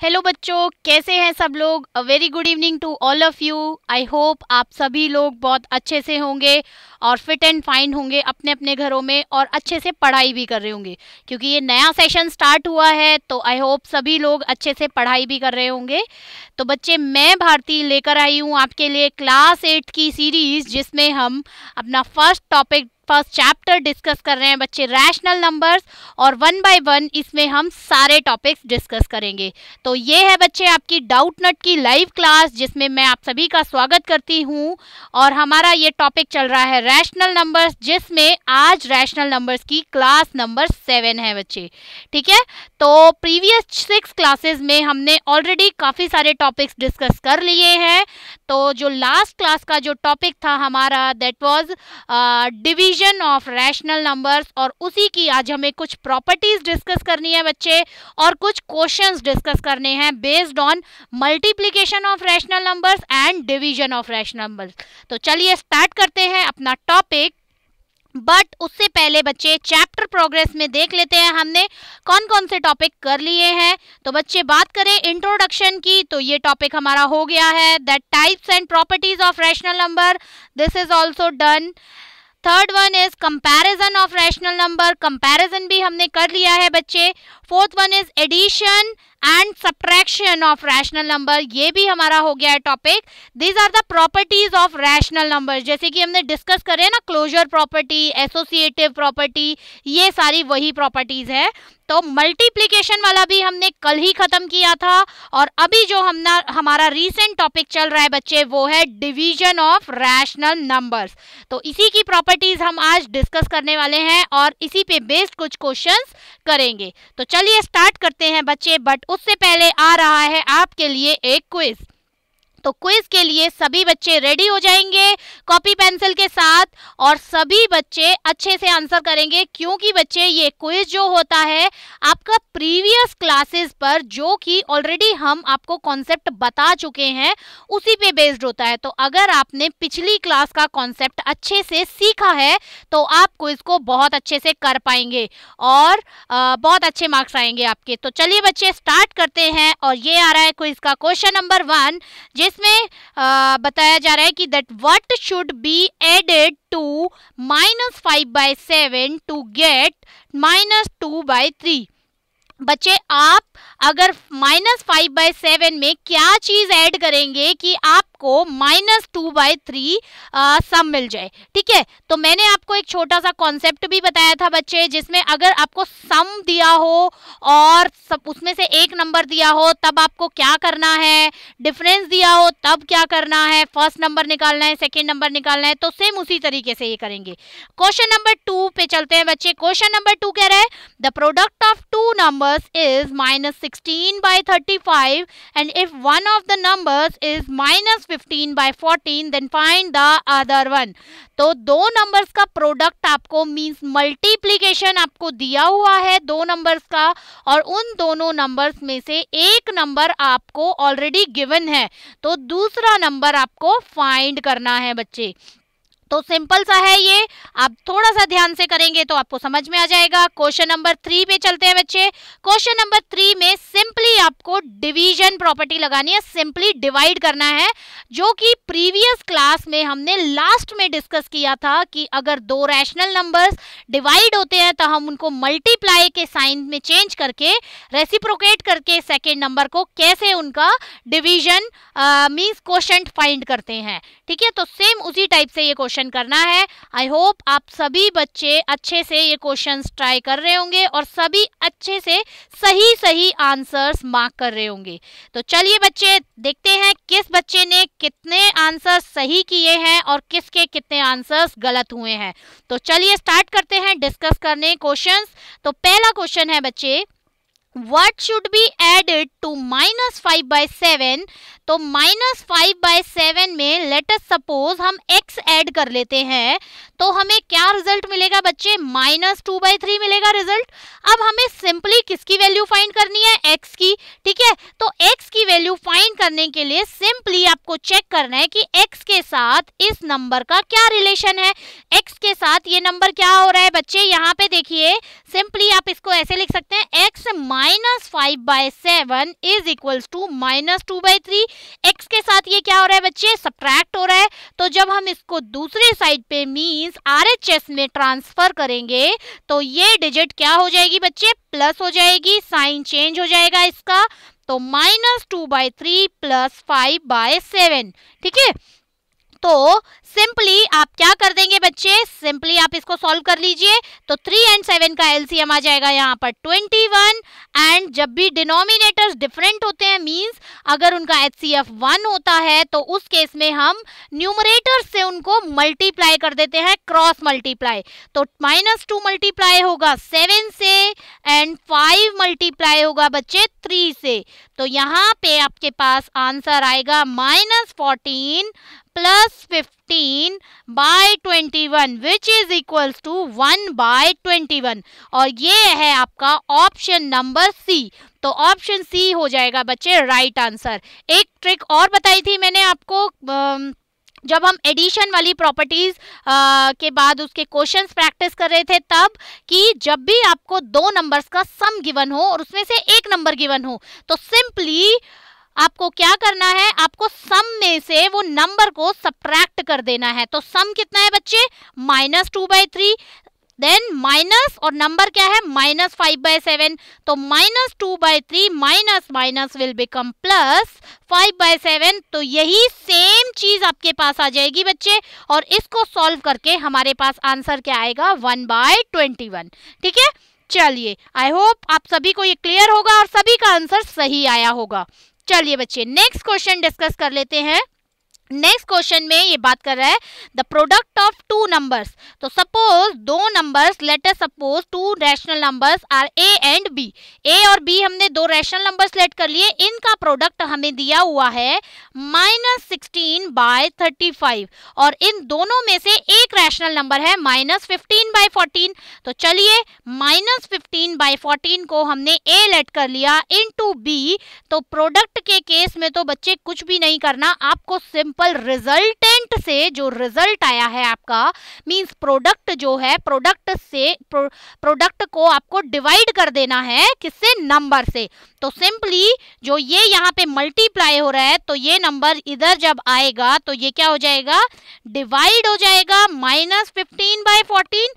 Hello बच्चों, कैसे हैं सब लोग? A very good evening to all of you I hope आप सभी लोग बहुत अच्छे से होंगे और फिट एंड फाइन होंगे अपने अपने घरों में और अच्छे से पढ़ाई भी कर रहे होंगे। क्योंकि ये नया सेशन स्टार्ट हुआ है तो आई होप सभी लोग अच्छे से पढ़ाई भी कर रहे होंगे। तो बच्चे, मैं भारती लेकर आई हूँ आपके लिए क्लास एट की सीरीज़ जिसमें हम अपना first topic first chapter discuss कर रहे हैं बच्चे रैशनल नंबर्स और वन बाय वन इसमें हम सारे टॉपिक्स डिस्कस करेंगे। तो ये है बच्चे आपकी डाउट नट की लाइव क्लास जिसमें मैं आप सभी का स्वागत करती हूँ। और हमारा ये टॉपिक चल रहा है रैशनल नंबर्स जिसमें आज रैशनल नंबर्स की क्लास नंबर सेवन है बच्चे। ठीक है? तो प्रीवियस सिक्स क्लासेस में हमने ऑलरेडी काफ़ी सारे टॉपिक्स डिस्कस कर लिए हैं। तो जो लास्ट क्लास का जो टॉपिक था हमारा that was division of rational numbers और उसी की आज हमें कुछ प्रॉपर्टीज़ डिस्कस करनी है बच्चे और कुछ क्वेश्चंस डिस्कस करने हैं based on multiplication of rational numbers and division of rational numbers तो चलिए स्टार्ट करते हैं अपना टॉपिक बट उससे पहले बच्चे चैप्टर प्रोग्रेस में देख लेते हैं हमने कौन कौन से टॉपिक कर लिए हैं। तो बच्चे बात करें इंट्रोडक्शन की तो ये टॉपिक हमारा हो गया है that types and properties of rational number this is also done third one is comparison of rational number comparison भी हमने कर लिया है बच्चे। Fourth one is addition and subtraction of rational number ये भी हमारा हो गया है topic these are the properties of rational number जैसे कि हमने डिस्कस करे ना क्लोजर प्रॉपर्टी एसोसिएटिव प्रॉपर्टी ये सारी वही प्रॉपर्टीज़ है. तो मल्टीप्लीकेशन वाला भी हमने कल ही खत्म किया था और अभी जो हम हमारा रीसेंट टॉपिक चल रहा है बच्चे, वो है डिवीज़न ऑफ़ रैशनल नंबर्स तो इसी की प्रॉपर्टीज़ हम आज डिस्कस करने वाले हैं और इसी पे बेस्ड कुछ क्वेश्चंस करेंगे. तो चलिए स्टार्ट करते हैं बच्चे बट उससे पहले आ रहा है आपके लिए एक क्विज तो क्विज के लिए सभी बच्चे रेडी हो जाएँगे कॉपी पेंसिल के साथ और सभी बच्चे अच्छे से आंसर करेंगे क्योंकि बच्चे ये क्विज जो होता है आपका प्रीवियस क्लासेस पर जो कि ऑलरेडी हम आपको कॉन्सेप्ट बता चुके हैं उसी पे बेस्ड होता है। तो अगर आपने पिछली क्लास का कॉन्सेप्ट अच्छे से सीखा है तो आप क्विज को बहुत अच्छे से कर पाएँगे और आ, बहुत अच्छे मार्क्स आएँगे आपके। तो चलिए बच्चे स्टार्ट करते हैं और ये आ रहा है क्विज का क्वेश्चन नंबर वन जिस इसमें बताया जा रहा है कि that what should be added to minus five by seven to get minus two by three बच्चे, आप अगर माइनस फाइव बाई सेवन में क्या चीज़ ऐड करेंगे कि आपको minus two by three sum मिल जाए, ठीक है? तो मैंने आपको एक छोटा सा कॉन्सेप्ट भी बताया था बच्चे, जिसमें अगर आपको सम दिया हो और सब उसमें से एक नंबर दिया हो, तब आपको क्या करना है? डिफरेंस दिया हो, तब क्या करना है? फ़र्स्ट नंबर निकालना है सेकेंड नंबर निकालना है तो सेम उसी तरीके से ये करेंगे। क्वेश्चन नंबर टू पे चलते हैं बच्चे। क्वेश्चन नंबर टू कह रहे हैं the product of two numbers is minus 16 by 35 and if one of the numbers is minus 15 by 14 then find the other one. तो दो नंबर्स का प्रोडक्ट आपको मींस मल्टीप्लीकेशन आपको दिया हुआ है दो नंबर्स का, और उन दोनों नंबर्स में से एक नंबर आपको ऑलरेडी गिवन है। तो दूसरा नंबर आपको फाइंड करना है बच्चे। तो सिंपल सा है ये। आप थोड़ा सा ध्यान से करेंगे तो आपको समझ में आ जाएगा। क्वेश्चन नंबर थ्री पे चलते हैं बच्चे। क्वेश्चन नंबर थ्री में सिंपली आपको डिवीज़न प्रॉपर्टी लगानी है, सिंपली डिवाइड करना है, जो कि प्रीवियस क्लास में हमने लास्ट में डिस्कस किया था कि अगर दो रैशनल नंबर्स डिवाइड होते हैं तो हम उनको मल्टीप्लाई के साइन में चेंज करके, रेसिप्रोकेट करके सेकेंड नंबर को कैसे उनका डिवीज़न मीन्स क्वेश्चन फाइंड करते हैं। ठीक है? तो सेम उसी टाइप से ये क्वेश्चन क्वेश्चन करना है। आई होप आप सभी बच्चे अच्छे से ये क्वेश्चन ट्राई कर रहे होंगे और सभी अच्छे से सही सही आंसर्स मार्क कर रहे होंगे। तो चलिए बच्चे, देखते हैं किस बच्चे ने कितने आंसर सही किए हैं और किसके कितने आंसर्स गलत हुए हैं। तो चलिए स्टार्ट करते हैं डिस्कस करने क्वेश्चंस तो पहला क्वेश्चन है बच्चे what should be added to minus five by seven तो माइनस फाइव बाय सेवन में लेट अस सपोज़ हम x ऐड कर लेते हैं तो हमें क्या रिज़ल्ट मिलेगा बच्चे? माइनस टू बाई थ्री मिलेगा रिज़ल्ट अब हमें सिंपली किसकी वैल्यू फाइंड करनी है? X की, ठीक है? तो x की वैल्यू फाइंड करने के लिए सिंपली आपको चेक करना है कि x के साथ इस नंबर का क्या रिलेशन है। X के साथ ये नंबर क्या हो रहा है बच्चे? यहाँ पे देखिए सिंपली आप इसको ऐसे लिख सकते हैं। X minus five by seven is equals to minus two by three x के साथ ये क्या हो रहा है बच्चे? सब्ट्रैक्ट हो रहा है। तो जब हम इसको दूसरी साइड पे मीन्स आर एच एस में ट्रांसफ़र करेंगे तो ये डिजिट क्या हो जाएगी बच्चे? प्लस हो जाएगी साइन चेंज हो जाएगा इसका। तो minus two by three plus five by seven ठीक है? तो सिंपली आप क्या कर देंगे बच्चे? सिंपली आप इसको सॉल्व कर लीजिए। तो थ्री एंड सेवन का एलसीएम आ जाएगा यहाँ पर ट्वेंटी वन एंड जब भी डिनोमिनेटर्स डिफरेंट होते हैं मींस अगर उनका एच सी एफ़ वन होता है तो उस केस में हम न्यूमरेटर से उनको मल्टीप्लाई कर देते हैं क्रॉस मल्टीप्लाई तो माइनस टू मल्टीप्लाई होगा सेवन से एंड फाइव मल्टीप्लाई होगा बच्चे थ्री से. तो यहाँ पे आपके पास आंसर आएगा minus fourteen plus fifteen by twenty one which is equals to one by twenty one और ये है आपका ऑप्शन नंबर सी तो ऑप्शन सी हो जाएगा बच्चे राइट आंसर एक ट्रिक और बताई थी मैंने आपको जब हम एडिशन वाली प्रॉपर्टीज़ के बाद उसके क्वेश्चंस प्रैक्टिस कर रहे थे तब, कि जब भी आपको दो नंबर्स का सम गिवन हो और उसमें से एक नंबर गिवन हो तो सिंपली आपको क्या करना है? आपको सम में से वो नंबर को सब्ट्रैक्ट कर देना है। तो सम कितना है बच्चे? Minus two by three then minus और नंबर क्या है? माइनस फाइव बाय सेवन तो minus two by three minus minus will become plus five by seven तो यही सेम चीज़ आपके पास आ जाएगी बच्चे। और इसको सॉल्व करके हमारे पास आंसर क्या आएगा? वन बाय ट्वेंटी वन ठीक है? चलिए आई होप आप सभी को ये क्लियर होगा और सभी का आंसर सही आया होगा। चलिए बच्चे नेक्स्ट क्वेश्चन डिस्कस कर लेते हैं। नेक्स्ट क्वेश्चन में ये बात कर रहा है the product of two numbers तो सपोज़ दो numbers let us suppose two rational numbers are A and B A और बी हमने दो रैशनल नंबर्स लेट कर लिए, इनका प्रोडक्ट हमें दिया हुआ है minus sixteen by thirty five और इन दोनों में से एक रैशनल नंबर है माइनस फिफ्टीन बाय फोर्टीन तो चलिए माइनस फिफ्टीन बाय फोर्टीन को हमने ए लेट कर लिया इन टू बी तो प्रोडक्ट के केस में तो बच्चे कुछ भी नहीं करना, आपको सिंपल सिंपल रिजल्टेंट से जो रिज़ल्ट आया है आपका मींस प्रोडक्ट जो है प्रोडक्ट से प्रोडक्ट को आपको डिवाइड कर देना है किससे? नंबर से। तो सिंपली जो ये यहाँ पे मल्टीप्लाई हो रहा है तो ये नंबर इधर जब आएगा तो ये क्या हो जाएगा? डिवाइड हो जाएगा माइनस फिफ्टीन बाई फोर्टीन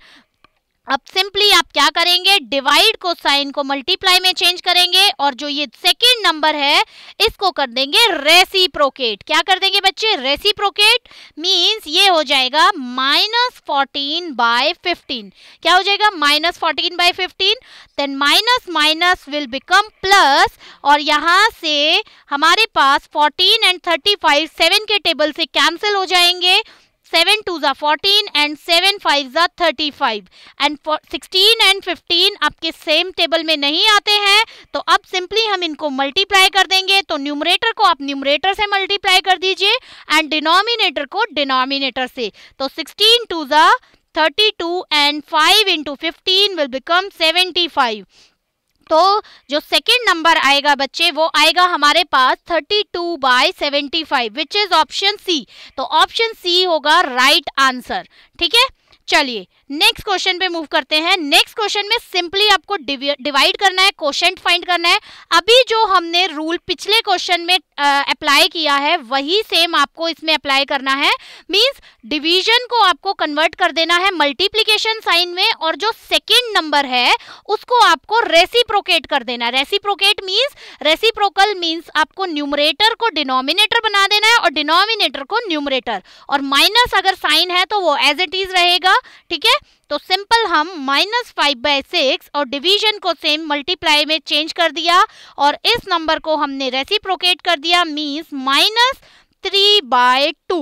अब सिंपली आप क्या करेंगे? डिवाइड को साइन को मल्टीप्लाई में चेंज करेंगे और जो ये सेकेंड नंबर है, इसको कर देंगे रेसिप्रोकेट क्या कर देंगे बच्चे? रेसिप्रोकेट मींस ये हो जाएगा माइनस फोर्टीन बाय फिफ्टीन क्या हो जाएगा? Minus fourteen by fifteen then minus minus will become plus और यहाँ से हमारे पास fourteen and thirty five seven के टेबल से कैंसिल हो जाएँगे। सेवन टू ज़ा फोर्टीन एंड सेवन फाइव ज़ा thirty five and sixteen and fifteen आपके सेम टेबल में नहीं आते हैं तो अब सिंपली हम इनको मल्टीप्लाई कर देंगे। तो न्यूमरेटर को आप न्यूमरेटर से मल्टीप्लाई कर दीजिए एंड डिनोमिनेटर को डिनोमिनेटर से। तो सिक्सटीन टू ज़ा thirty two and five into fifteen will become seventy five तो जो सेकेंड नंबर आएगा बच्चे, वो आएगा हमारे पास 32 two by seventy five which is option C तो ऑप्शन सी होगा राइट right आंसर ठीक है? चलिए नेक्स्ट क्वेश्चन पे मूव करते हैं। नेक्स्ट क्वेश्चन में सिंपली आपको डिवाइड करना है क्वेश्चन फाइंड करना है। अभी जो हमने रूल पिछले क्वेश्चन में अप्लाई किया है, वही सेम आपको इसमें अप्लाई करना है। मींस डिवीज़न को आपको कन्वर्ट कर देना है मल्टीप्लीकेशन साइन में और जो सेकेंड नंबर है, उसको आपको रेसिप्रोकेट कर देना है। रेसिप्रोकेट मीन्स रेसिप्रोकल मीन्स आपको न्यूमरेटर को डिनोमिनेटर बना देना है और डिनोमिनेटर को न्यूमरेटर और माइनस अगर साइन है तो वो एज इट इज़ रहेगा, ठीक है? तो सिंपल हम माइनस फाइव बाई सिक्स और डिवीज़न को सेम मल्टीप्लाई में चेंज कर दिया और इस नंबर को हमने रेसिप्रोकेट कर दिया means minus three by two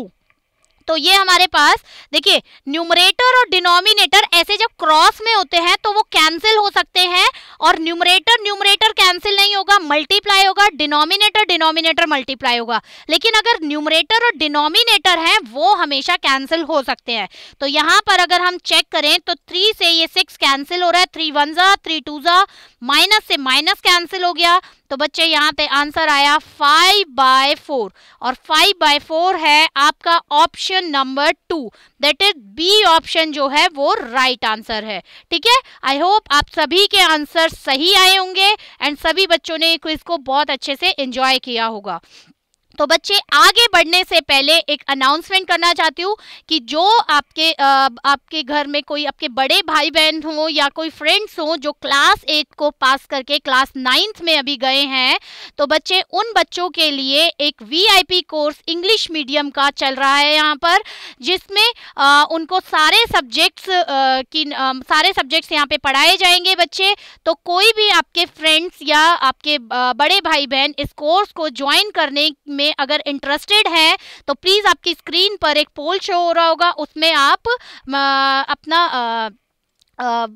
तो ये हमारे पास, देखिए न्यूमरेटर और डिनोमिनेटर ऐसे जब क्रॉस में होते हैं तो वो कैंसिल हो सकते हैं। और न्यूमरेटर न्यूमरेटर कैंसिल नहीं होगा मल्टीप्लाई होगा डिनोमिनेटर डिनोमिनेटर मल्टीप्लाई होगा। लेकिन अगर न्यूमरेटर और डिनोमिनेटर हैं, वो हमेशा कैंसिल हो सकते हैं। तो यहाँ पर अगर हम चेक करें तो थ्री से ये सिक्स कैंसिल हो रहा है थ्री वन ज़ा थ्री टू ज़ा माइनस से माइनस कैंसिल हो गया। तो बच्चे, यहाँ पे आंसर आया फाइव बाय फोर और फाइव बाय फोर है आपका option number two that is B option जो है, वो राइट right आंसर है। ठीक है? आई होप आप सभी के आंसर सही आए होंगे एंड सभी बच्चों ने क्विज को बहुत अच्छे से एंजॉय किया होगा। तो बच्चे आगे बढ़ने से पहले एक अनाउंसमेंट करना चाहती हूँ कि जो आपके आ, आपके घर में कोई आपके बड़े भाई बहन हो या कोई फ्रेंड्स हो जो क्लास एट को पास करके क्लास नाइन्थ में अभी गए हैं तो बच्चे उन बच्चों के लिए एक वीआईपी कोर्स इंग्लिश मीडियम का चल रहा है यहाँ पर जिसमें आ, उनको सारे सब्जेक्ट्स की आ, सारे सब्जेक्ट्स यहाँ पे पढ़ाए जाएँगे बच्चे तो कोई भी आपके फ्रेंड्स या आपके बड़े भाई बहन इस कोर्स को ज्वाइन करने में में अगर इंटरेस्टेड है तो प्लीज़ आपकी स्क्रीन पर एक पोल शो हो रहा होगा उसमें आप आ, अपना आ, आ,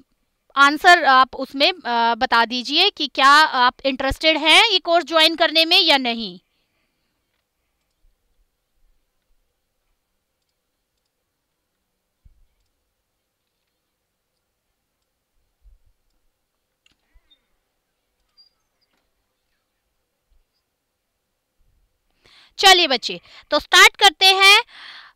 आंसर आप उसमें बता दीजिए कि क्या आप इंटरेस्टेड हैं ये कोर्स ज्वाइन करने में या नहीं। चलिए बच्चे तो स्टार्ट करते हैं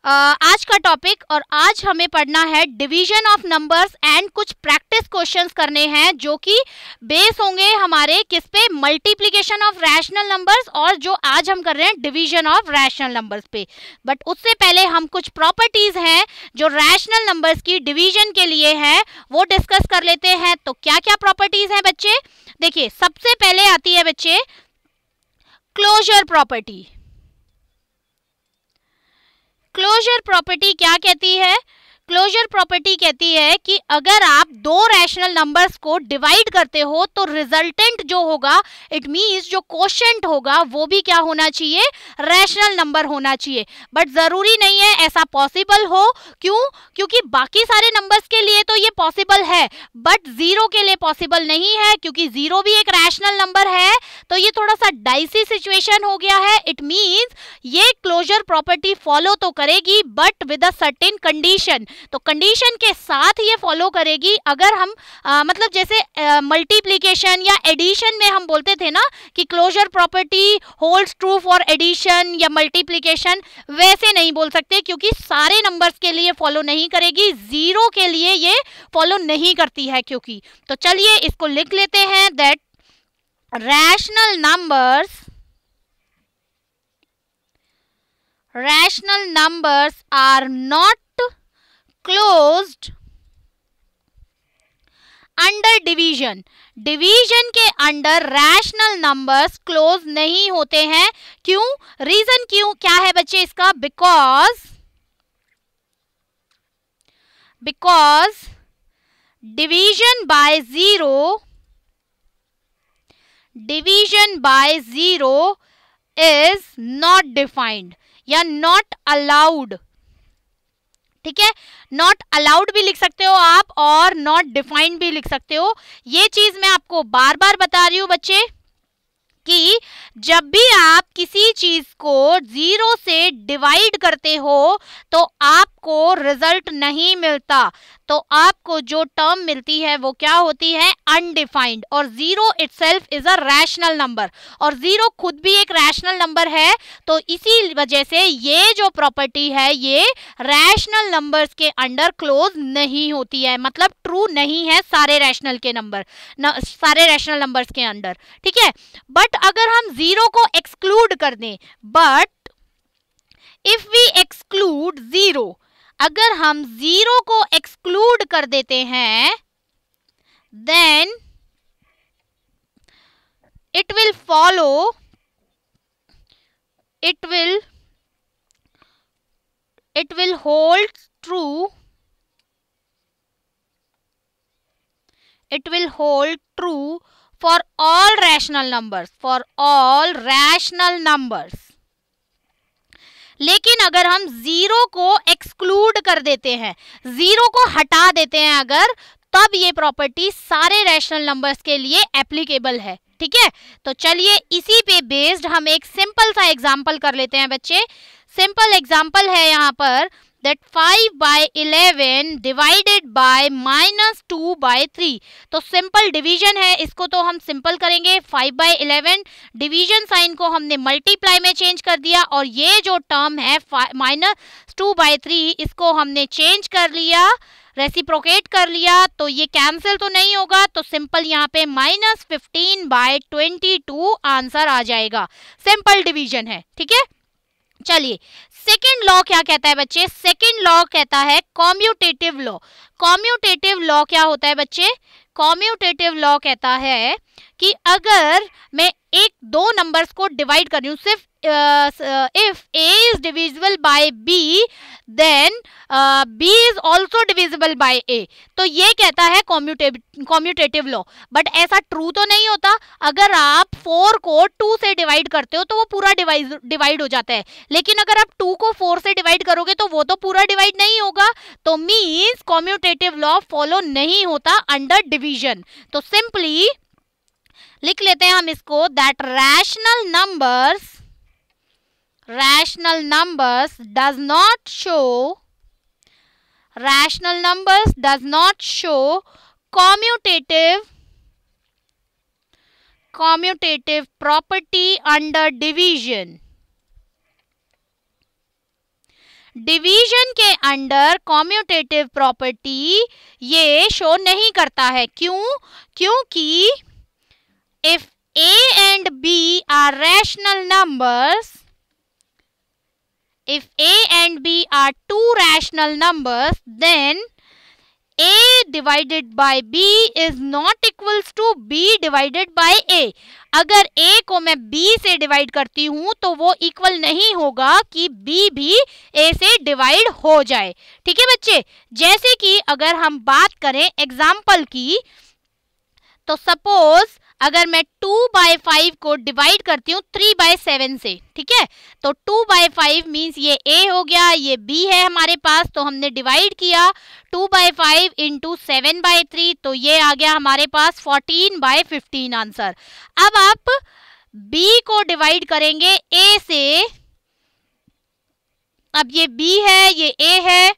आज का टॉपिक और आज हमें पढ़ना है डिवीज़न ऑफ़ नंबर्स एंड कुछ प्रैक्टिस क्वेश्चंस करने हैं, जो कि बेस होंगे हमारे किस पे? मल्टीप्लिकेशन ऑफ़ रैशनल नंबर्स और जो आज हम कर रहे हैं डिवीज़न ऑफ़ रैशनल नंबर्स पे। बट उससे पहले हम कुछ प्रॉपर्टीज़ हैं जो रैशनल नंबर्स की डिवीज़न के लिए है, वो डिस्कस कर लेते हैं। तो क्या क्या प्रॉपर्टीज़ हैं बच्चे? देखिए, सबसे पहले आती है बच्चे क्लोजर प्रॉपर्टी क्लोजर प्रॉपर्टी क्या कहती है? क्लोजर प्रॉपर्टी कहती है कि अगर आप दो रैशनल नंबर्स को डिवाइड करते हो तो रिजल्टेंट जो होगा इट मींस जो क्वेश्चन होगा, वो भी क्या होना चाहिए? रैशनल नंबर होना चाहिए। बट ज़रूरी नहीं है ऐसा पॉसिबल हो। क्यों? क्योंकि बाकी सारे नंबर्स के लिए तो ये पॉसिबल है। बट ज़ीरो के लिए पॉसिबल नहीं है, क्योंकि ज़ीरो भी एक रैशनल नंबर है। तो ये थोड़ा सा डाइसी सिचुएशन हो गया है। इट मीन्स ये क्लोजर प्रॉपर्टी फॉलो तो करेगी but with a certain condition तो कंडीशन के साथ ये फॉलो करेगी। अगर हम आ, मतलब जैसे मल्टीप्लीकेशन या एडिशन में हम बोलते थे ना कि closure property holds true for addition या मल्टीप्लीकेशन वैसे नहीं बोल सकते क्योंकि सारे नंबर्स के लिए फॉलो नहीं करेगी। ज़ीरो के लिए ये फॉलो नहीं करती है क्योंकि। तो चलिए इसको लिख लेते हैं that rational numbers rational numbers are not closed under division division के अंडर रैशनल नंबर्स क्लोज नहीं होते हैं. क्यों? रीजन क्यों? क्या है बच्चे इसका? Because because division by zero division by zero is not defined या नॉट अलाउड ठीक है? नॉट अलाउड भी लिख सकते हो आप और नॉट डिफाइंड भी लिख सकते हो। ये चीज़ मैं आपको बार बार बता रही हूँ बच्चे। कि जब भी आप किसी चीज़ को ज़ीरो से डिवाइड करते हो तो आपको रिज़ल्ट नहीं मिलता। तो आपको जो टर्म मिलती है, वो क्या होती है? अनडिफाइंड। और zero itself is a rational number. और ज़ीरो खुद भी एक रैशनल नंबर है तो इसी वजह से ये जो प्रॉपर्टी है, ये रैशनल नंबर्स के अंडर क्लोज नहीं होती है। मतलब ट्रू नहीं है सारे रैशनल के नंबर सारे रैशनल नंबर्स के अंडर। ठीक है? बट अगर हम ज़ीरो को एक्सक्लूड कर दें but if we exclude zero अगर हम ज़ीरो को एक्सक्लूड कर देते हैं then it will follow it will it will hold true it will hold true for all rational numbers for all rational numbers लेकिन अगर हम ज़ीरो को एक्सक्लूड कर देते हैं ज़ीरो को हटा देते हैं अगर, तब ये प्रॉपर्टी सारे रैशनल नंबर्स के लिए एप्लीकेबल है, ठीक है? तो चलिए इसी पे बेस्ड हम एक सिंपल सा एग्ज़ाम्पल कर लेते हैं बच्चे। सिंपल एग्ज़ाम्पल है यहाँ पर। That five by eleven divided by minus two by three तो सिंपल डिवीज़न है, इसको तो हम सिंपल करेंगे। Five by eleven division sign को हमने मल्टीप्लाई में चेंज कर दिया और ये जो टर्म है माइनस टू बाय थ्री इसको हमने चेंज कर लिया रेसिप्रोकेट कर लिया। तो ये कैंसिल तो नहीं होगा तो सिंपल यहाँ पे minus fifteen by twenty two answer आ जाएगा। सिंपल डिवीज़न है, ठीक है? चलिए सेकेंड लॉ क्या कहता है बच्चे? सेकेंड लॉ कहता है कॉम्यूटेटिव लॉ कॉम्यूटेटिव लॉ क्या होता है बच्चे? कॉम्यूटेटिव लॉ कहता है कि अगर मैं एक दो नंबर्स को डिवाइड कर रही हूँ, सिर्फ़ if A is divisible by B then B is also divisible by A तो ये कहता है कॉम्यूटेटिव लॉ बट ऐसा ट्रू तो नहीं होता। अगर आप फोर को टू से डिवाइड करते हो तो वो पूरा डिवाइड डिवाइड हो जाता है। लेकिन अगर आप टू को फोर से डिवाइड करोगे तो वो तो पूरा डिवाइड नहीं होगा। तो मीन्स कॉम्यूटेटिव लॉ फॉलो नहीं होता अंडर डिविजन तो सिंपली लिख लेते हैं हम इसको that rational numbers rational numbers does not show rational numbers does not show commutative commutative property under division division के अंडर कॉम्यूटेटिव प्रॉपर्टी ये शो नहीं करता है। क्यों? क्योंकि if A and B are rational numbers if a and b are two rational numbers, then a divided by b is not equals to b divided by a. अगर a को मैं b से divide करती हूँ तो वो equal नहीं होगा कि b भी a से डिवाइड हो जाए। ठीक है बच्चे? जैसे कि अगर हम बात करें एग्ज़ाम्पल की तो सपोज़ अगर मैं टू बाय फाइव को डिवाइड करती हूँ थ्री बाय सेवन से, ठीक है? तो टू बाय फाइव मीन्स ये ए हो गया, ये बी है हमारे पास तो हमने डिवाइड किया two by five into seven by three तो ये आ गया हमारे पास फोर्टीन बाय फिफ्टीन आंसर अब आप बी को डिवाइड करेंगे ए से, अब ये बी है, ये ए है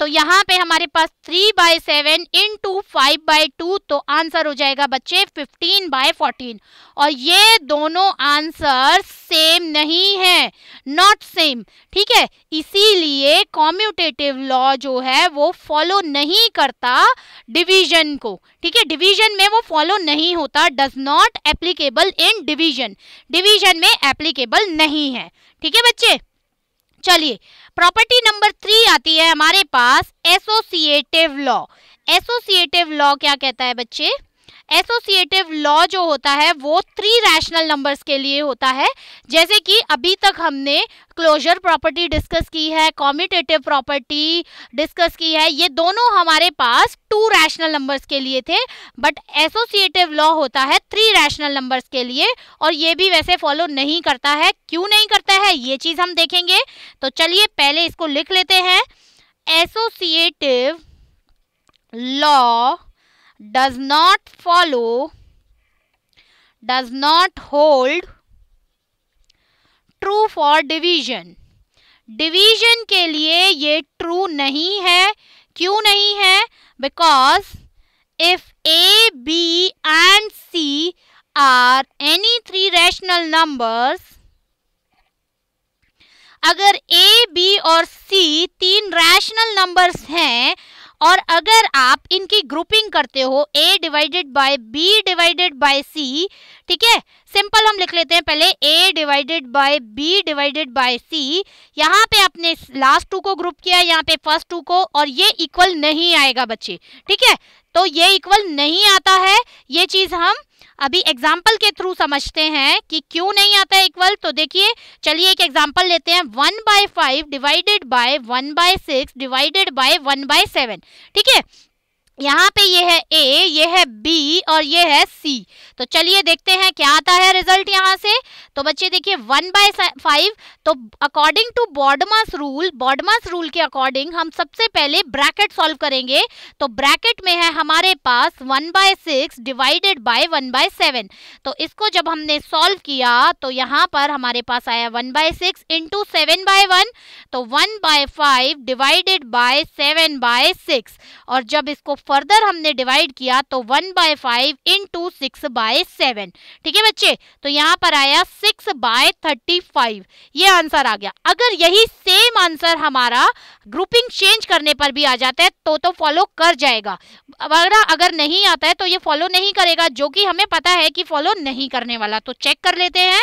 तो यहाँ पे हमारे पास three by seven into five by two तो आंसर हो जाएगा बच्चे फिफ्टीन बाय फोर्टीन और ये दोनों आंसर सेम नहीं है नॉट सेम ठीक है? इसीलिए कॉम्यूटेटिव लॉ जो है वो फॉलो नहीं करता डिवीज़न को. ठीक है? डिवीज़न में वो फॉलो नहीं होता does not applicable in division division में एप्लीकेबल नहीं है. ठीक है बच्चे? चलिए प्रॉपर्टी नंबर थ्री आती है हमारे पास एसोसिएटिव लॉ। एसोसिएटिव लॉ क्या कहता है बच्चे? एसोसिएटिव लॉ जो होता है, वो थ्री रैशनल नंबर्स के लिए होता है। जैसे कि अभी तक हमने क्लोजर प्रॉपर्टी डिस्कस की है कॉम्यूटेटिव प्रॉपर्टी डिस्कस की है, ये दोनों हमारे पास टू रैशनल नंबर्स के लिए थे बट एसोसिएटिव लॉ होता है थ्री रैशनल नंबर्स के लिए, और ये भी वैसे फॉलो नहीं करता है। क्यों नहीं करता है? ये चीज़ हम देखेंगे। तो चलिए पहले इसको लिख लेते हैं। Associative law does not follow, does not hold true for division division के लिए ये ट्रू नहीं है, क्यों नहीं है? Because if a b and c are any three rational numbers अगर ए बी और सी तीन रैशनल नंबर्स हैं और अगर आप इनकी ग्रुपिंग करते हो a divided by b divided by c ठीक है? सिंपल हम लिख लेते हैं पहले a divided by b divided by c यहाँ पे आपने लास्ट टू को ग्रुप किया, यहाँ पे फ़र्स्ट टू को, और ये इक्वल नहीं आएगा बच्चे, ठीक है? तो ये इक्वल नहीं आता है। ये चीज़ हम अभी एग्ज़ाम्पल के थ्रू समझते हैं कि क्यों नहीं आता है इक्वल तो देखिए, चलिए एक एग्ज़ाम्पल लेते हैं। One by five divided by one by six divided by one by seven ठीक है? यहाँ पे ये है ए ये है बी और ये है सी तो चलिए देखते हैं क्या आता है रिज़ल्ट यहाँ से. तो बच्चे देखिए वन बाय फाइव तो according to BODMAS rule BODMAS rule के अकॉर्डिंग हम सबसे पहले ब्रैकेट सॉल्व करेंगे. तो ब्रैकेट में है हमारे पास one by six divided by one by seven तो इसको जब हमने सॉल्व किया तो यहाँ पर हमारे पास आया one by six into seven by one तो one by five divided by seven by six और जब इसको फर्दर हमने डिवाइड किया तो one by five into six by seven ठीक है बच्चे? तो यहाँ पर आया सिक्स बाय थर्टी फाइव ये आंसर आ गया। अगर यही सेम आंसर हमारा ग्रुपिंग चेंज करने पर भी आ जाता है तो तो फॉलो कर जाएगा। अगर अगर नहीं आता है तो ये फॉलो नहीं करेगा, जो कि हमें पता है कि फॉलो नहीं करने वाला। तो चेक कर लेते हैं।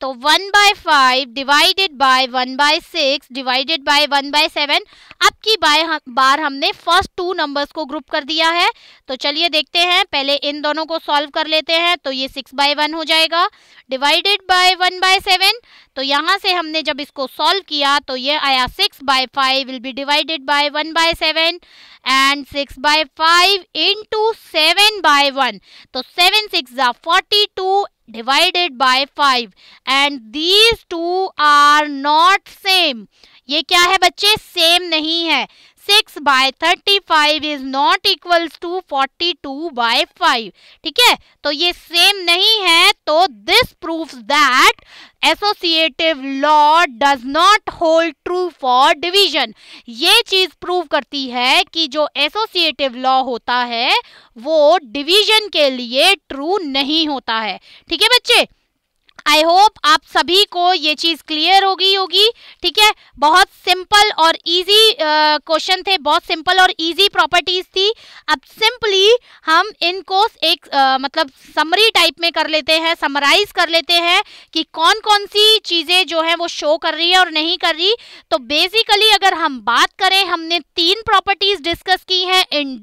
तो one by five divided by one by six divided by one by seven अब की बाय बार हमने फ़र्स्ट टू नंबर्स को ग्रुप कर दिया है। तो चलिए देखते हैं, पहले इन दोनों को सॉल्व कर लेते हैं तो ये सिक्स बाय वन हो जाएगा। Divided by one by seven तो यहाँ से हमने जब इसको सॉल्व किया तो ये आया six by five will be divided by one by seven and six by five into seven by one तो seven six forty two divided by five and these two are not same ये क्या है बच्चे? Same नहीं है। Six by thirty five is not equals to forty two by five ठीक है? तो ये सेम नहीं है तो this proof that associative law does not hold true for division ये चीज़ प्रूव करती है कि जो एसोसिएटिव लॉ होता है, वो डिवीज़न के लिए ट्रू नहीं होता है। ठीक है बच्चे? आई होप आप सभी को ये चीज़ क्लियर होगी होगी ठीक है? बहुत सिंपल और इजी क्वेश्चन थे बहुत सिंपल और इजी प्रॉपर्टीज़ थी। अब सिंपली हम इनको एक uh, मतलब समरी टाइप में कर लेते हैं समराइज कर लेते हैं कि कौन कौन सी चीज़ें जो है वो शो कर रही है और नहीं कर रही। तो बेसिकली अगर हम बात करें हमने तीन प्रॉपर्टीज़ डिस्कस की हैं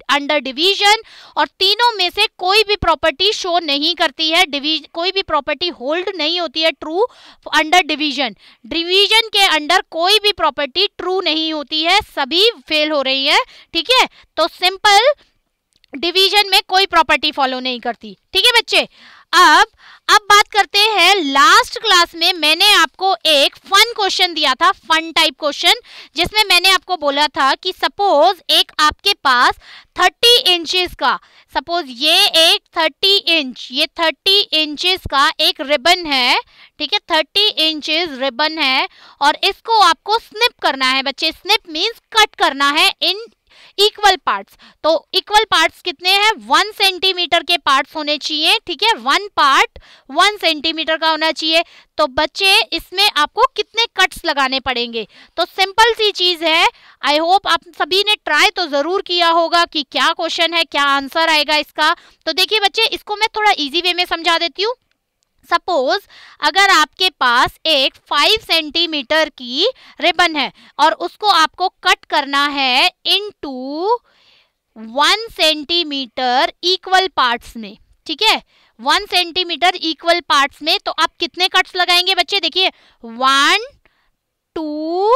अंडर डिवीज़न और तीनों में से कोई भी प्रॉपर्टी शो नहीं करती है डिवीज कोई भी प्रॉपर्टी होल्ड नहीं नहीं होती है ट्रू अंडर डिवीज़न डिवीज़न के अंडर कोई भी प्रॉपर्टी ट्रू नहीं होती है, सभी फेल हो रही है, ठीक है? तो सिंपल डिवीज़न में कोई प्रॉपर्टी फॉलो नहीं करती। ठीक है बच्चे? अब अब बात करते हैं लास्ट क्लास में मैंने आपको एक फन क्वेश्चन दिया था फन टाइप क्वेश्चन जिसमें मैंने आपको बोला था कि सपोज़ एक आपके पास 30 इंचेस का सपोज़ ये एक 30 इंच ये 30 इंचेस का एक रिबन है, ठीक है 30 इंचेस रिबन है, और इसको आपको स्निप करना है बच्चे स्निप मींस कट करना है इन इक्वल पार्ट्स तो इक्वल पार्ट्स कितने हैं? वन सेंटीमीटर के पार्ट्स होने चाहिए, ठीक है? वन पार्ट वन सेंटीमीटर का होना चाहिए। तो बच्चे, इसमें आपको कितने कट्स लगाने पड़ेंगे? तो सिंपल सी चीज़ है। आई होप आप सभी ने ट्राई तो ज़रूर किया होगा कि क्या क्वेश्चन है, क्या आंसर आएगा इसका। तो देखिए बच्चे, इसको मैं थोड़ा इजी वे में समझा देती हूँ। सपोज़ अगर आपके पास एक फाइव सेंटीमीटर की रिबन है और उसको आपको कट करना है into one centimetre equal parts में, ठीक है? वन सेंटीमीटर इक्वल पार्ट्स में तो आप कितने कट्स लगाएँगे बच्चे? देखिए one two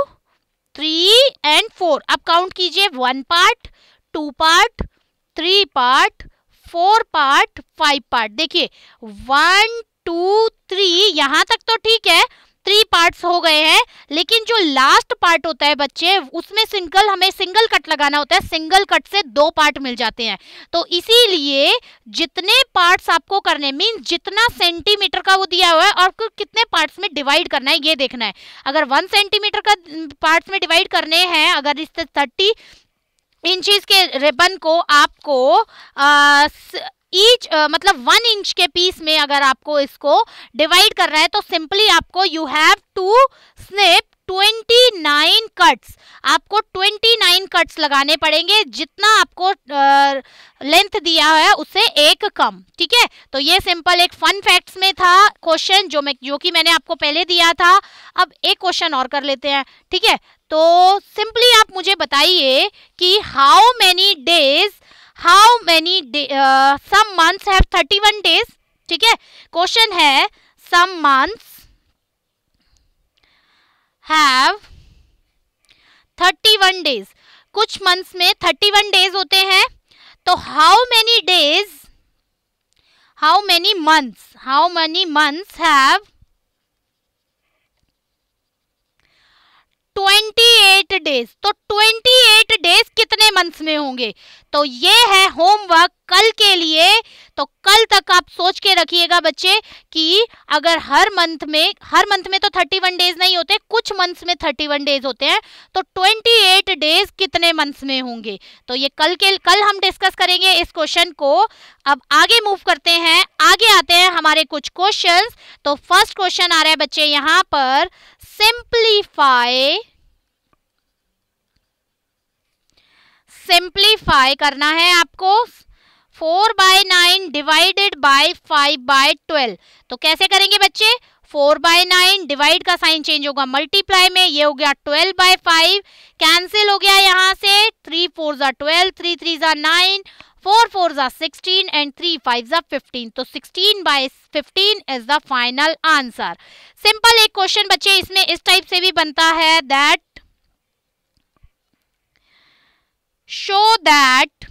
three and four आप काउंट कीजिए one part two part three part four part five part देखिए वन टू थ्री यहाँ तक तो ठीक है थ्री पार्ट्स हो गए हैं लेकिन जो लास्ट पार्ट होता है बच्चे उसमें सिंगल हमें सिंगल कट लगाना होता है सिंगल कट से दो पार्ट मिल जाते हैं। तो इसीलिए जितने पार्ट्स आपको करने मीन जितना सेंटीमीटर का वो दिया हुआ है और कितने पार्ट्स में डिवाइड करना है ये देखना है। अगर वन सेंटीमीटर का पार्ट्स में डिवाइड करने हैं अगर इस थर्टी इंचज के रिबन को आपको आ, ईच uh, मतलब वन इंच के पीस में अगर आपको इसको डिवाइड करना है तो सिंपली आपको you have to snip 29 cuts आपको 29 कट्स लगाने पड़ेंगे जितना आपको लेंथ uh, दिया है उससे एक कम ठीक है? तो ये सिंपल एक फन फैक्ट्स में था क्वेश्चन जो मैं जो कि मैंने आपको पहले दिया था। अब एक क्वेश्चन और कर लेते हैं ठीक है? तो सिंपली आप मुझे बताइए कि how many days how many some months have thirty one days ठीक है? क्वेश्चन है some months have thirty one days कुछ मंथ्स में थर्टी वन डेज़ होते हैं तो how many days how many months how many months have 28 days तो 28 days कितने मंथ्स में होंगे? तो ये है होमवर्क कल के लिए। तो कल तक आप सोच के रखिएगा बच्चे कि अगर हर मंथ में, हर मंथ में तो 31 डेज़ नहीं होते, कुछ मंथ्स में 31 डेज़ होते हैं। तो 28 डेज़ कितने मंथ्स में होंगे? तो ये कल के, कल हम डिस्कस करेंगे इस क्वेश्चन को। अब आगे मूव करते हैं। आगे आते हैं हमारे कुछ क्वेश्चन तो फ़र्स्ट क्वेश्चन आ रहा है बच्चे यहाँ पर। सिंप्लीफाई सिंप्लीफाई करना है आपको। Four by nine divided by five by twelve. तो कैसे करेंगे बच्चे? फोर बाय नाइन डिवाइड का साइन चेंज होगा, मल्टीप्लाई में ये हो गया ट्वेल्व बाय फाइव, कैंसिल हो गया यहाँ से। थ्री फोर जा ट्वेल्व, थ्री थ्री जा नाइन फोर फोर जा सिक्सटीन एंड थ्री फाइव जा फिफ्टीन तो sixteen by fifteen is the final answer simple एक क्वेश्चन बच्चे, इसमें इस टाइप से भी बनता है दैट शो दैट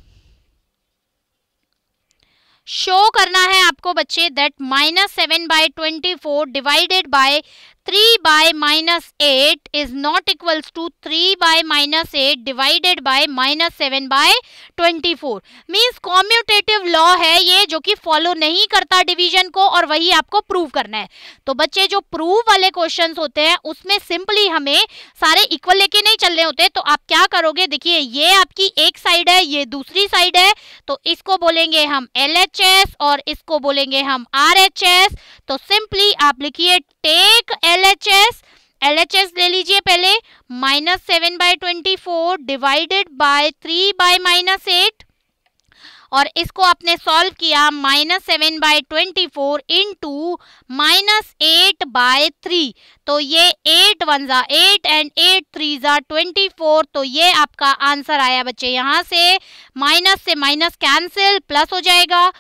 शो करना है आपको बच्चे that minus seven by twenty four divided by three by minus eight is not equals to three by minus eight divided by minus seven by twenty four means commutative law है ये जो कि follow नहीं करता division को और वही आपको प्रूव करना है। तो बच्चे जो प्रूव वाले क्वेश्चंस होते हैं, उसमें सिंपली हमें सारे इक्वल लेके नहीं चल रहे होते। तो आप क्या करोगे? देखिए, ये आपकी एक साइड है, ये दूसरी साइड है। तो इसको बोलेंगे हम एलएचएस और इसको बोलेंगे हम आरएचएस तो सिंपली आप लिखिए take L H S L H S ले लीजिए पहले minus seven by twenty four divided by three by minus eight और इसको आपने सॉल्व किया minus seven by twenty four into minus eight by three तो ये एट वन ज़ा एट एंड एट थ्री ज़ा ट्वेंटी फोर तो ये आपका आंसर आया बच्चे यहाँ से। माइनस से माइनस कैंसिल प्लस हो जाएगा।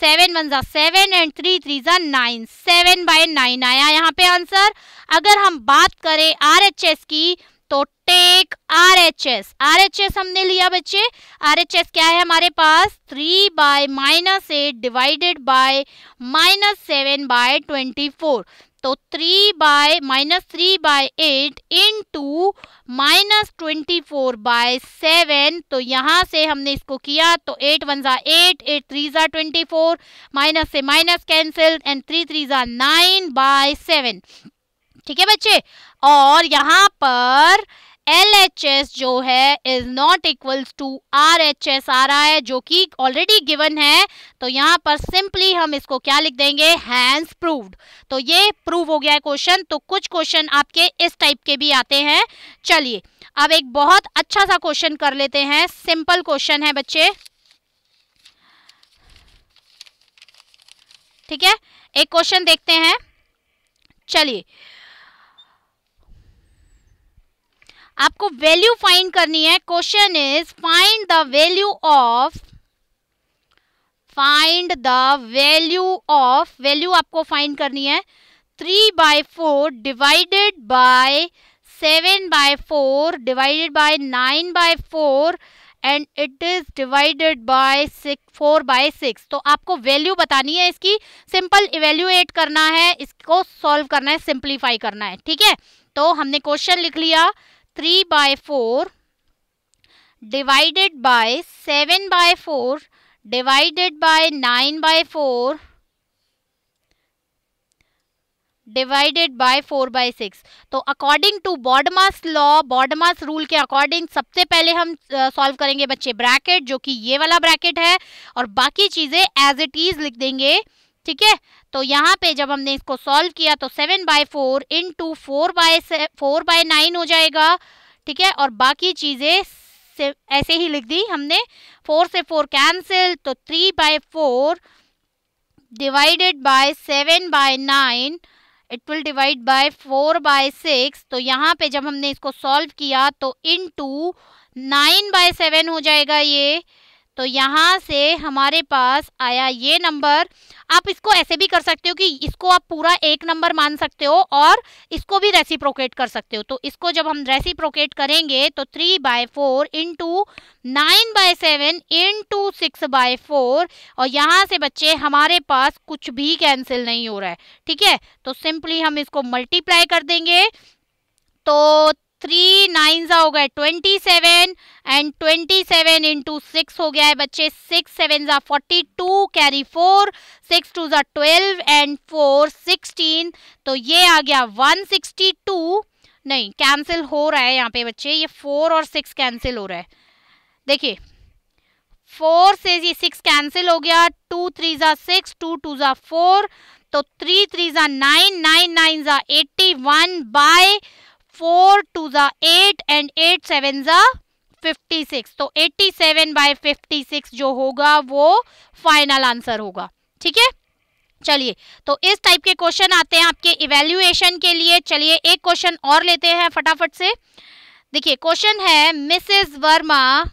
सेवन वन ज़ा सेवन एंड थ्री थ्री ज़ा नाइन। सेवन बाय नाइन आया यहाँ पे आंसर। अगर हम बात करें आर एच एस की तो take R H S R H S हमने लिया बच्चे। आर एच एस क्या है हमारे पास? Three by minus eight divided by minus seven by twenty four. तो three by minus three by eight into minus twenty four by seven तो यहाँ से हमने इसको किया तो एट वन ज़ा एट एट थ्री ज़ा ट्वेंटी फोर माइनस से minus cancel and three three ज़ा नाइन बाय सेवन ठीक है बच्चे? और यहाँ पर एल एच एस जो है is not equals to R H S आ रहा है, जो कि ऑलरेडी गिवन है। तो यहाँ पर सिंपली हम इसको क्या लिख देंगे? हैंस प्रूव्ड तो ये प्रूव हो गया है क्वेश्चन तो कुछ क्वेश्चन आपके इस टाइप के भी आते हैं। चलिए, अब एक बहुत अच्छा सा क्वेश्चन कर लेते हैं। सिंपल क्वेश्चन है बच्चे। ठीक है? एक क्वेश्चन देखते हैं। चलिए आपको वैल्यू फाइंड करनी है। Question is find the value of find the value of value आपको फाइंड करनी है। Three by four divided by seven by four divided by nine by four and it is divided by four by six तो आपको value बतानी है इसकी। Simple evaluate करना है, इसको सॉल्व करना है सिंप्लीफाई करना है। ठीक है? तो हमने क्वेश्चन लिख लिया। Three by four divided by seven by four divided by nine by four divided by four by six तो according to BODMAS law BODMAS rule के अकॉर्डिंग सबसे पहले हम सॉल्व करेंगे बच्चे ब्रैकेट जो कि ये वाला ब्रैकेट है, और बाकी चीज़ें एज इट इज़ लिख देंगे। ठीक है? तो यहाँ पे जब हमने इसको सॉल्व किया तो seven by four into four by four by nine हो जाएगा। ठीक है? और बाकी चीज़ें ऐसे ही लिख दी हमने। फोर से फोर कैंसिल तो three by four divided by seven by nine it will divide by four by six तो यहाँ पे जब हमने इसको सॉल्व किया तो into nine by seven हो जाएगा ये। तो यहाँ से हमारे पास आया ये नंबर। आप इसको ऐसे भी कर सकते हो कि इसको आप पूरा एक नंबर मान सकते हो और इसको भी रेसिप्रोकेट कर सकते हो। तो इसको जब हम रेसिप्रोकेट करेंगे तो three by four into nine by seven into six by four और यहाँ से बच्चे हमारे पास कुछ भी कैंसिल नहीं हो रहा है। ठीक है? तो सिंपली हम इसको मल्टीप्लाई कर देंगे। तो थ्री नाइन ज़ा हो गए, twenty seven and twenty seven into six हो गया है बच्चे। सिक्स सेवन ज़ा forty two carry four six two ज़ा ट्वेल्व एंड फोर सिक्सटीन तो ये आ गया वन सिक्सटी टू नहीं कैंसिल हो रहा है यहाँ पे बच्चे, ये फोर और सिक्स कैंसिल हो रहा है। देखिए फोर से ये सिक्स कैंसिल हो गया टू थ्री ज़ा सिक्स टू टू ज़ा फोर तो थ्री थ्री ज़ा नाइन नाइन नाइन ज़ा eighty one by four two ज़ा एट एंड एट सेवन ज़ा फिफ्टी सिक्स। तो eighty seven by fifty six जो होगा वो फाइनल आंसर होगा। ठीक है? चलिए तो इस टाइप के क्वेश्चन आते हैं आपके इवेल्युएशन के लिए। चलिए, एक क्वेश्चन और लेते हैं फटाफट से। देखिए, क्वेश्चन है, Mrs Verma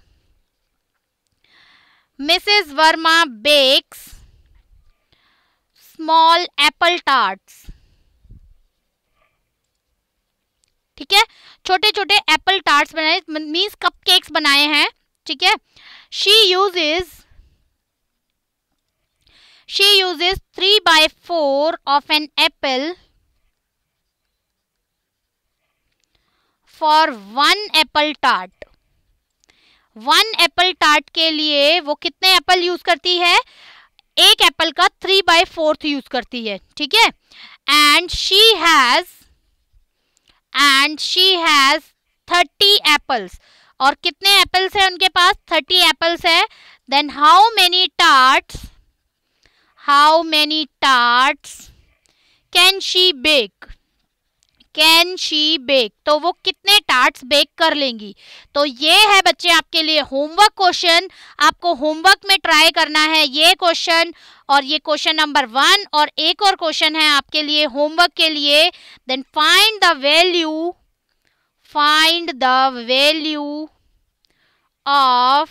Mrs Verma bakes small apple tarts. ठीक है? छोटे छोटे एप्पल टार्ट्स बनाए मीन्स कप केक्स बनाए हैं, ठीक है? She uses she uses three by four of an apple for one apple tart one apple tart के लिए वो कितने एप्पल यूज़ करती है? एक एप्पल का थ्री बाय फोर्थ यूज़ करती है, ठीक है? And she has and she has thirty apples और कितने एप्पल्स है उनके पास? थर्टी एप्पल्स है। Then how many tarts how many tarts can she bake can she bake? तो वो कितने टार्ट्स बेक कर लेंगी? तो ये है बच्चे आपके लिए होमवर्क क्वेश्चन। आपको होमवर्क में ट्राई करना है ये क्वेश्चन। और ये क्वेश्चन नंबर वन और एक और क्वेश्चन है आपके लिए होमवर्क के लिए। Then find the value find the value of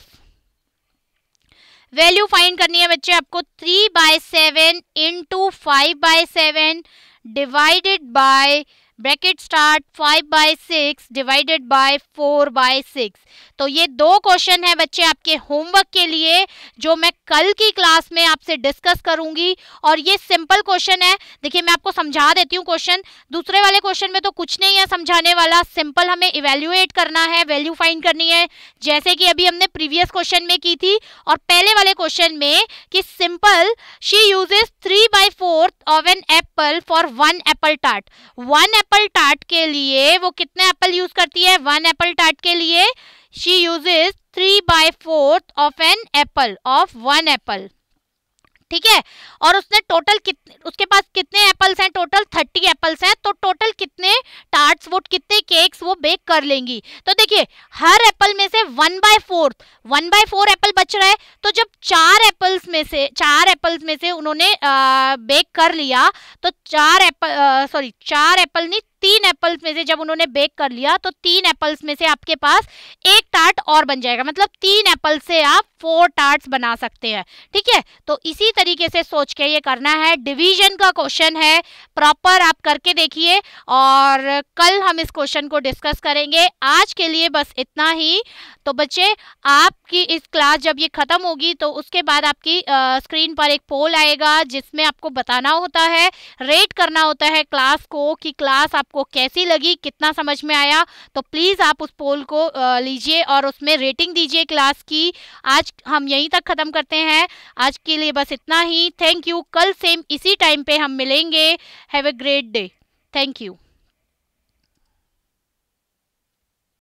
value find करनी है बच्चे आपको three by seven into five by seven divided by bracket start five by six divided by four by six. तो ये दो क्वेश्चन है बच्चे आपके होमवर्क के लिए, जो मैं कल की क्लास में आपसे डिस्कस करूँगी। और ये सिंपल क्वेश्चन है। देखिए, मैं आपको समझा देती हूँ क्वेश्चन। दूसरे वाले क्वेश्चन में तो कुछ नहीं है समझाने वाला। सिंपल हमें इवेल्युएट करना है वैल्यू फाइंड करनी है। जैसे कि अभी हमने प्रीवियस क्वेश्चन में की थी। और पहले वाले क्वेश्चन में कि simple she uses three by fourth of an apple for one apple tart one apple tart के लिए, वो कितने एप्पल यूज़ करती है? वन एप्पल टार्ट के लिए she uses three by fourth of an apple of one apple ठीक है? और उसने टोटल कितने उसके पास कितने एप्पल्स हैं? टोटल थर्टी एप्पल्स हैं। तो टोटल कितने टार्ट्स वो कितने केक्स वो बेक कर लेंगी? तो देखिए हर एप्पल में से one by fourth one by four apple बच रहा है। तो जब चार एप्पल्स में से चार एप्पल्स में से उन्होंने आ, बेक कर लिया तो चार एप्पल सॉरी चार एप्पल नहीं तीन एप्पल्स में से जब उन्होंने बेक कर लिया तो तीन एप्पल्स में से आपके पास एक टार्ट और बन जाएगा। मतलब तीन एप्पल से आप फोर टार्ट्स बना सकते हैं। ठीक है? तो इसी तरीके से सोच के ये करना है। डिवीज़न का क्वेश्चन है। प्रॉपर आप करके देखिए। और कल हम इस क्वेश्चन को डिस्कस करेंगे। आज के लिए बस इतना ही। तो बच्चे आपकी इस क्लास जब ये ख़त्म होगी तो उसके बाद आपकी आ, स्क्रीन पर एक पोल आएगा जिसमें आपको बताना होता है रेट करना होता है क्लास को कि क्लास आपको कैसी लगी, कितना समझ में आया तो प्लीज़ आप उस पोल को लीजिए और उसमें रेटिंग दीजिए क्लास की। आज हम यहीं तक ख़त्म करते हैं। आज के लिए बस इतना ही। थैंक यू कल सेम इसी टाइम पे हम मिलेंगे। Have a great day thank you